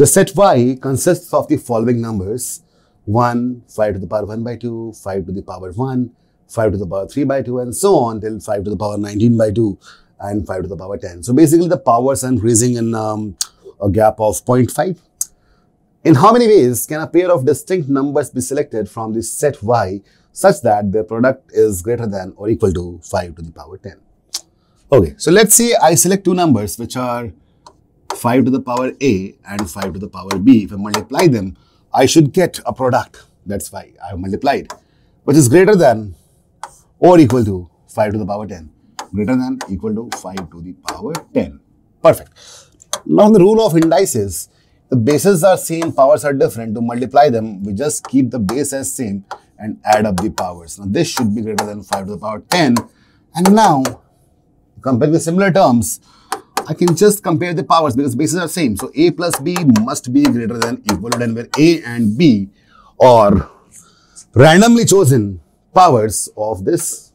The set y consists of the following numbers 1, 5 to the power 1 by 2, 5 to the power 1, 5 to the power 3 by 2 and so on till 5 to the power 19 by 2 and 5 to the power 10. So basically the powers are increasing in um, a gap of 0.5. In how many ways can a pair of distinct numbers be selected from the set y such that their product is greater than or equal to 5 to the power 10? Okay, so let's say I select two numbers which are 5 to the power a and 5 to the power b. If I multiply them, I should get a product. That's why I have multiplied, which is greater than or equal to 5 to the power 10. Greater than equal to 5 to the power 10. Perfect. Now, the rule of indices, the bases are same, powers are different. To multiply them, we just keep the base as same and add up the powers. Now, this should be greater than 5 to the power 10. And now, comparing the similar terms, I can just compare the powers because bases are same. So a plus b must be greater than equal to 10 where a and b are randomly chosen powers of this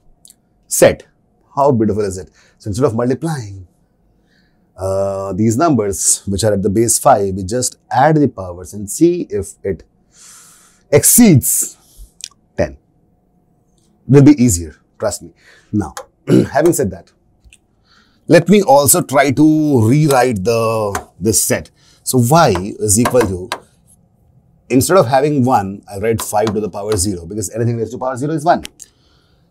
set. How beautiful is it? So instead of multiplying uh, these numbers which are at the base 5, we just add the powers and see if it exceeds 10. It will be easier, trust me. Now, having said that, let me also try to rewrite the this set. So y is equal to, instead of having 1, I write 5 to the power 0 because anything raised to power 0 is 1.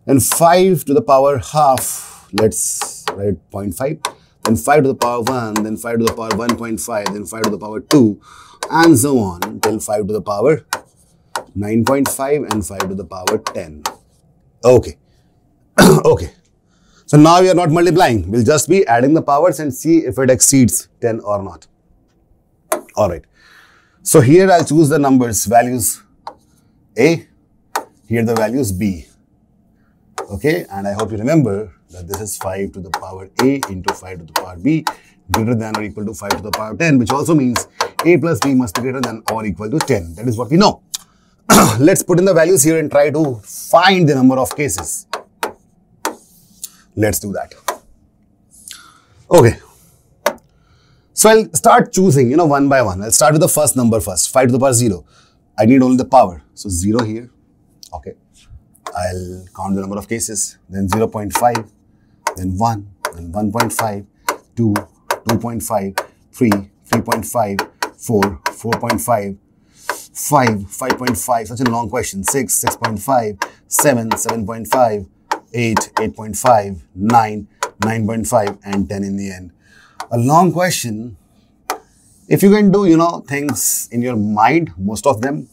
And 5 to the power half, let's write 0.5. Then 5 to the power 1, then 5 to the power 1.5, then 5 to the power 2, and so on till 5 to the power 9.5 and 5 to the power 10. Okay. okay. So now we are not multiplying. We'll just be adding the powers and see if it exceeds 10 or not. Alright. So here I'll choose the numbers, values A, here the values B. Okay, and I hope you remember that this is 5 to the power A into 5 to the power B greater than or equal to 5 to the power 10, which also means A plus B must be greater than or equal to 10. That is what we know. Let's put in the values here and try to find the number of cases. Let's do that. Okay. So I'll start choosing, you know, one by one. I'll start with the first number first, 5 to the power 0. I need only the power. So 0 here. Okay. I'll count the number of cases. Then 0 0.5, then 1, then 1.5, 2, 2.5, 3, 3.5, 4, 4.5, 5, 5.5, such a long question, 6, 6.5, 7, 7.5, 8, 8.5, 9, 9.5 and 10 in the end. A long question. If you can do, you know, things in your mind, most of them,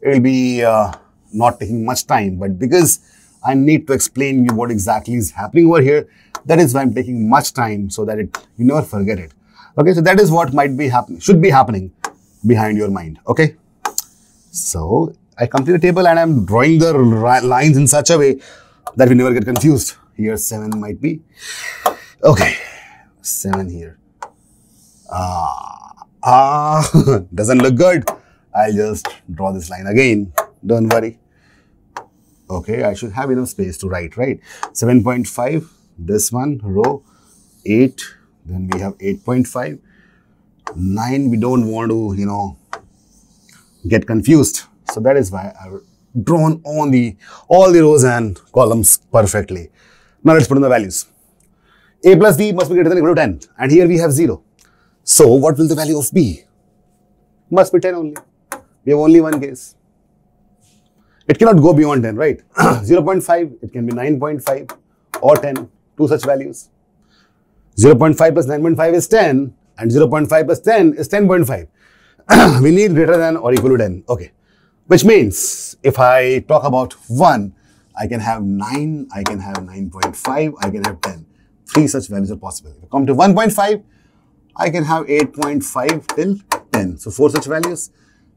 it will be uh, not taking much time. But because I need to explain you what exactly is happening over here, that is why I'm taking much time so that it you never forget it. Okay, so that is what might be happening, should be happening behind your mind. Okay, so I come to the table and I'm drawing the lines in such a way that we never get confused. Here 7 might be. Okay, 7 here. Ah, ah, doesn't look good. I'll just draw this line again. Don't worry. Okay, I should have enough space to write, right? 7.5, this one, row 8, then we have 8.5. 9, we don't want to, you know, get confused. So that is why I drawn on the all the rows and columns perfectly. Now let's put in the values. A plus B must be greater than or equal to 10 and here we have 0. So what will the value of B? Must be 10 only. We have only one case. It cannot go beyond 10, right? 0.5, it can be 9.5 or 10, two such values. 0.5 plus 9.5 is 10 and 0.5 plus 10 is 10.5. we need greater than or equal to 10. Okay. Which means if I talk about 1, I can have 9, I can have 9.5, I can have 10. Three such values are possible. If I come to 1.5, I can have 8.5 till 10. So four such values.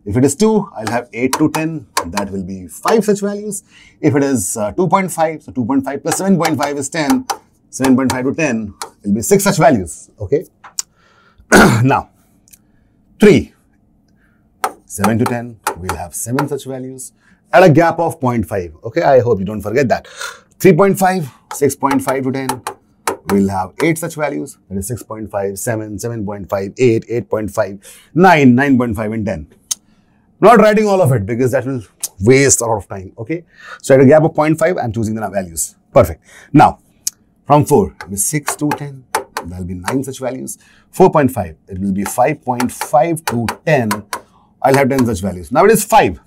If it is 2, I'll have 8 to 10. That will be 5 such values. If it is uh, 2.5, so 2.5 plus 7.5 is 10. 7.5 to 10 will be 6 such values. Okay. now, 3. 7 to 10, we'll have 7 such values at a gap of 0.5. Okay, I hope you don't forget that. 3.5, 6.5 to 10, we'll have 8 such values. That is 6.5, 7, 7.5, 8, 8.5, 9, 9.5 and 10. Not writing all of it because that will waste a lot of time. Okay. So at a gap of 0.5, I'm choosing the values. Perfect. Now, from 4, 6 to 10, there will be 9 such values. 4.5, it will be 5.5 to 10. I'll have 10 such values. Now it is 5.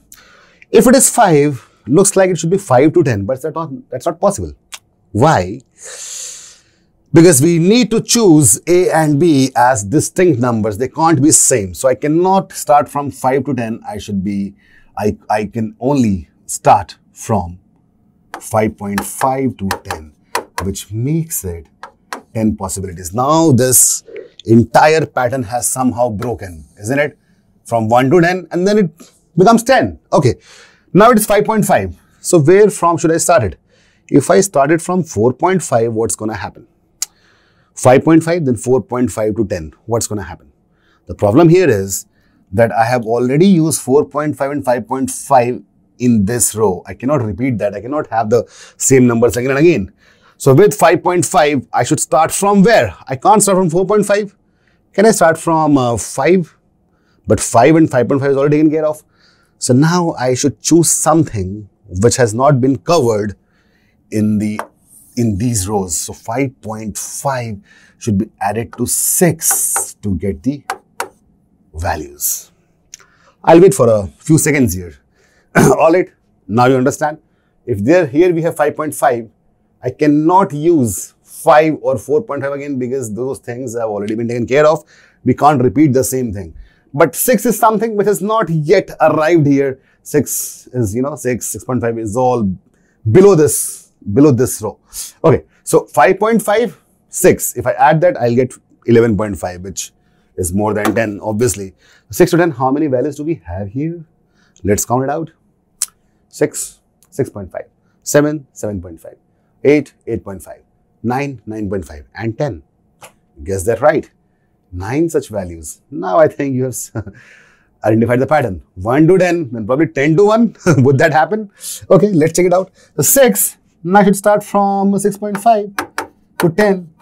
If it is 5, looks like it should be 5 to 10, but that's not, that's not possible. Why? Because we need to choose A and B as distinct numbers. They can't be same. So I cannot start from 5 to 10. I should be, I, I can only start from 5.5 to 10, which makes it 10 possibilities. Now this entire pattern has somehow broken, isn't it? From 1 to 10 and then it becomes 10. Okay. Now it is 5.5. So where from should I start it? If I started from 4.5, what's going to happen? 5.5, then 4.5 to 10. What's going to happen? The problem here is that I have already used 4.5 and 5.5 in this row. I cannot repeat that. I cannot have the same numbers again and again. So with 5.5, I should start from where? I can't start from 4.5. Can I start from uh, 5? But 5 and 5.5 is already taken care of. So now I should choose something which has not been covered in the in these rows. So 5.5 should be added to 6 to get the values. I'll wait for a few seconds here. All right, now you understand. If there here we have 5.5, I cannot use 5 or 4.5 again because those things have already been taken care of. We can't repeat the same thing. But 6 is something which has not yet arrived here. 6 is, you know, 6, 6.5 is all below this, below this row. Okay, so 5.5, 6. If I add that, I'll get 11.5, which is more than 10, obviously. 6 to 10, how many values do we have here? Let's count it out. 6, 6.5, 7, 7.5, 8, 8.5, 9, 9.5, and 10. Guess that right nine such values. Now I think you have identified the pattern. 1 to 10, then probably 10 to 1. Would that happen? Okay, let's check it out. The 6, now I should start from 6.5 to 10.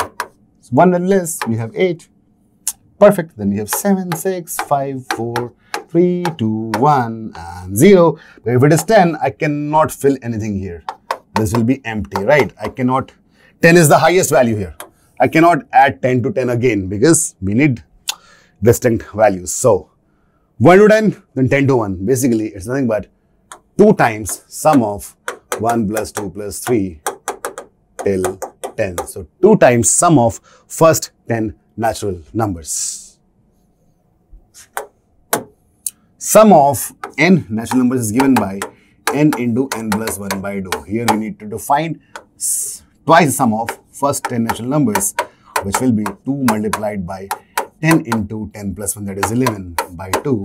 So one less, we have 8. Perfect. Then we have 7, 6, 5, 4, 3, 2, 1, and 0. But if it is 10, I cannot fill anything here. This will be empty, right? I cannot. 10 is the highest value here. I cannot add 10 to 10 again because we need distinct values. So 1 to 10, then 10 to 1. Basically, it's nothing but 2 times sum of 1 plus 2 plus 3 till 10. So 2 times sum of first 10 natural numbers. Sum of n natural numbers is given by n into n plus 1 by 2. Here we need to define twice the sum of first 10 natural numbers, which will be 2 multiplied by 10 into 10 plus 1, that is 11 by 2,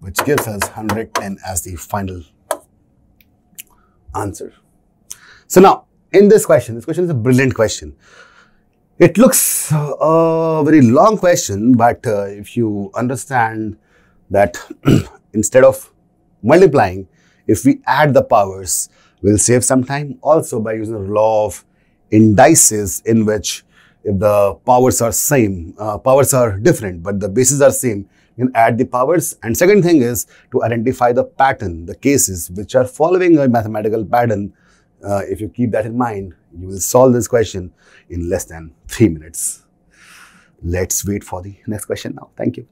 which gives us 110 as the final answer. So now, in this question, this question is a brilliant question. It looks a very long question, but uh, if you understand that instead of multiplying, if we add the powers, we'll save some time. Also, by using the law of indices in which if the powers are same, uh, powers are different, but the bases are same, you can add the powers. And second thing is to identify the pattern, the cases which are following a mathematical pattern. Uh, if you keep that in mind, you will solve this question in less than three minutes. Let's wait for the next question now. Thank you.